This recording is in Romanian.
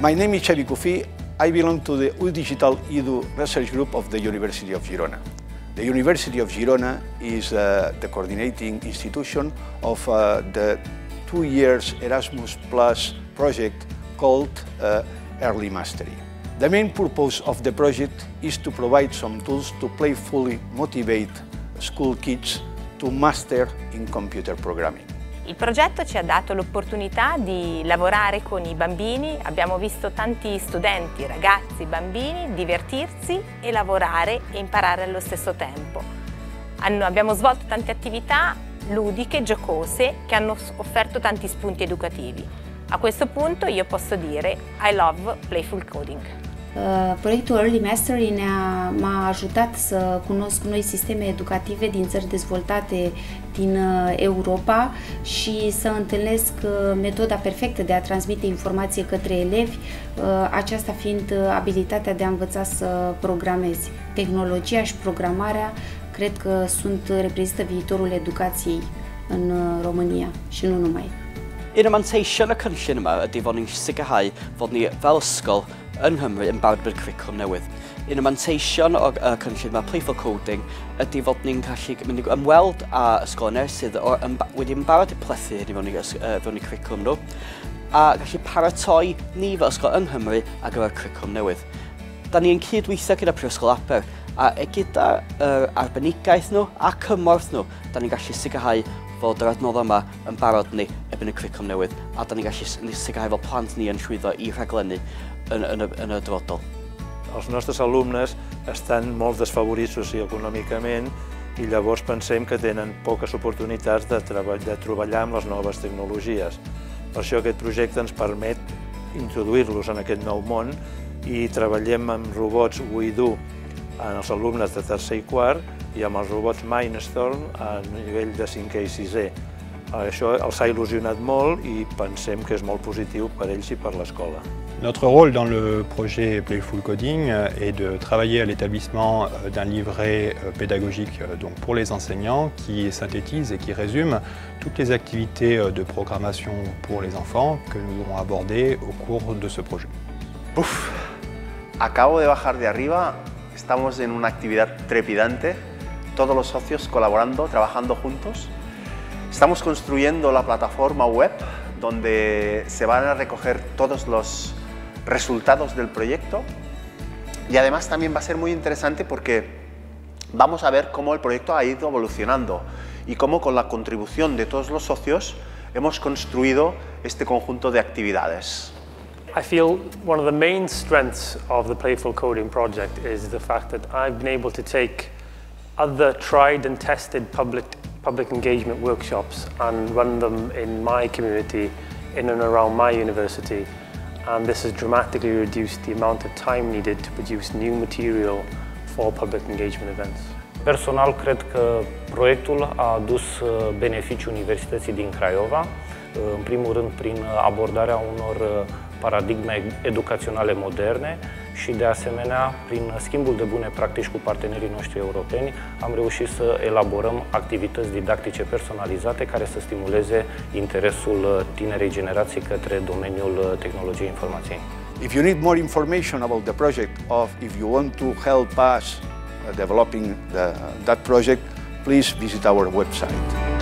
My name is Xavi Cufí. I belong to the U Digital Edu Research Group of the University of Girona. The University of Girona is uh, the coordinating institution of uh, the two years Erasmus Plus project called uh, Early Mastery. The main purpose of the project is to provide some tools to playfully motivate school kids to master in computer programming. Il progetto ci ha dato l'opportunità di lavorare con i bambini, abbiamo visto tanti studenti, ragazzi, bambini divertirsi e lavorare e imparare allo stesso tempo. abbiamo svolto tante attività ludiche, giocose, che hanno offerto tanti spunti educativi. A questo punto io posso dire I love playful coding. Uh, proiectul Early Mastery m-a ajutat să cunosc noi sisteme educative din țări dezvoltate din uh, Europa și să întâlnesc uh, metoda perfectă de a transmite informație către elevi, aceasta fiind abilitatea de a învăța să programezi. Tehnologia și programarea cred că sunt, reprezintă viitorul educației în România și nu numai. Un y manteision y cynllun yma ydy fod ni'n sicrhau fod ni fel ysgol yng Nghymru yn barod bydd cricwm newydd. Un y manteision o'r uh, cynllun mae Playful Coding ydy fod ni'n gallu mynd i ymweld â ysgolion sydd o, ym, wedi ymbarod i plethu hyn i fewn i, uh, fewn i cricwm nhw a gallu paratoi ni fel ysgol yng Nghymru ar gyfer cricwm newydd. Da ni'n cydweithio gyda Prifysgol Aber a gyda uh, arbenigaeth nhw a cymorth nhw, da ni'n gallu sicrhau fod yr adnoddau yma yn barod ni ebyn y cwricwlwm newydd a da ni'n gallu sicrhau fel plant ni yn llwyddo i rhaglennu en, en, en el dyfodol. Els nostres alumnes estan molt desfavorits socioeconòmicament i llavors pensem que tenen poques oportunitats de, treball, de treballar amb les noves tecnologies. Per això aquest projecte ens permet introduir-los en aquest nou món i treballem amb robots Widu en els alumnes de tercer i quart i amb els robots Mindstorm a nivell de 5è i 6è. Això els ha il·lusionat molt i pensem que és molt positiu per ells i per l'escola. Notre rôle dans le projet Playful Coding est de travailler à l'établissement euh, d'un livret euh, pédagogique euh, donc pour les enseignants qui synthétise et qui résume toutes les activités de programmation pour les enfants que nous allons aborder au cours de ce projet. Uf, acabo de bajar de arriba, estamos en una actividad trepidante, todos los socios colaborando, trabajando juntos. Estamos construyendo la plataforma web donde se van a recoger todos los resultados del proyecto y además también va a ser muy interesante porque vamos a ver cómo el proyecto ha ido evolucionando y cómo con la contribución de todos los socios hemos construido este conjunto de actividades. I feel one of the main strengths of the Playful Coding project is the fact that I've been able to take other tried and tested public, public engagement workshops and run them in my community in and around my university and this has dramatically reduced the amount of time needed to produce new material for public engagement events. Personal, cred că proiectul a adus uh, beneficii Universității din Craiova, în primul rând prin abordarea unor uh, paradigme educaționale moderne și de asemenea prin schimbul de bune practici cu partenerii noștri europeni am reușit să elaborăm activități didactice personalizate care să stimuleze interesul tinerei generații către domeniul tehnologiei informației. If you need more information about the project or if you want to help us developing the, that project, please visit our website.